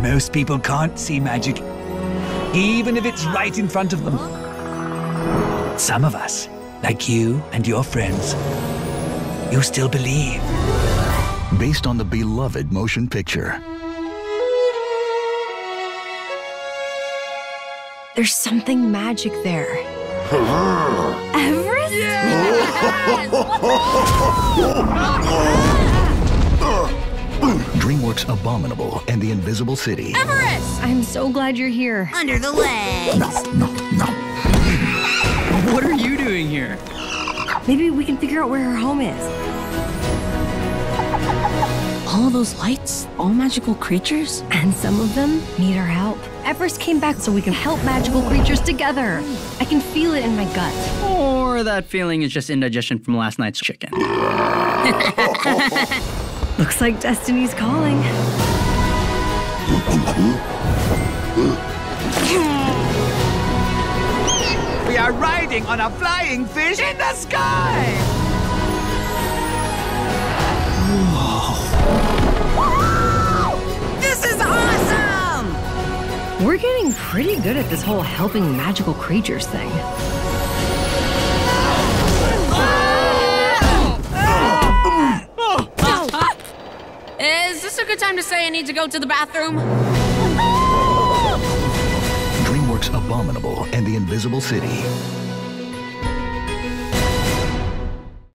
Most people can't see magic, even if it's right in front of them. Some of us, like you and your friends, you still believe. Based on the beloved motion picture. There's something magic there. Everest? DreamWorks Abominable and the Invisible City. Everest! I'm so glad you're here. Under the legs. No, no, no. what are you doing here? Maybe we can figure out where her home is. All those lights, all magical creatures? And some of them need our help. Everest came back so we can help magical creatures together. I can feel it in my gut. Or that feeling is just indigestion from last night's chicken. Looks like destiny's calling. We are riding on a flying fish in the sky! This is awesome! We're getting pretty good at this whole helping magical creatures thing. This a good time to say I need to go to the bathroom? DreamWorks Abominable and the Invisible City.